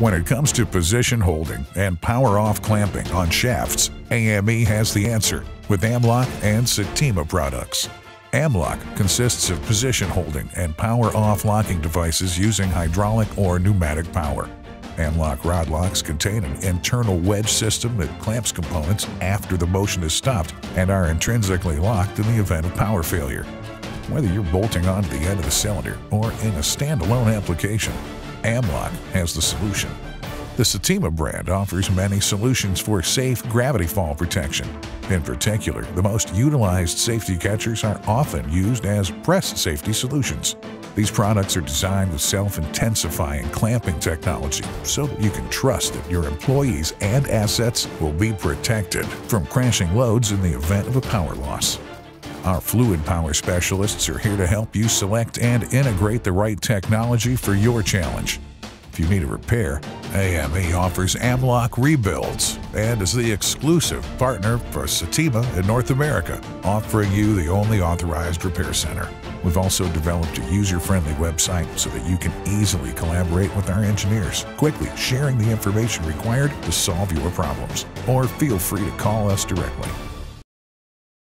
When it comes to position holding and power off clamping on shafts, AME has the answer with AMLOK and SITEMA products. AMLOK consists of position holding and power off locking devices using hydraulic or pneumatic power. AMLOK rod locks contain an internal wedge system that clamps components after the motion is stopped and are intrinsically locked in the event of power failure. Whether you're bolting onto the end of the cylinder or in a standalone application, AMLOK has the solution. The SITEMA brand offers many solutions for safe gravity fall protection. In particular, the most utilized safety catchers are often used as press safety solutions. These products are designed with self-intensifying clamping technology so that you can trust that your employees and assets will be protected from crashing loads in the event of a power loss. Our fluid power specialists are here to help you select and integrate the right technology for your challenge. If you need a repair, AME offers AMLOK Rebuilds and is the exclusive partner for SITEMA in North America, offering you the only authorized repair center. We've also developed a user-friendly website so that you can easily collaborate with our engineers, quickly sharing the information required to solve your problems. Or feel free to call us directly.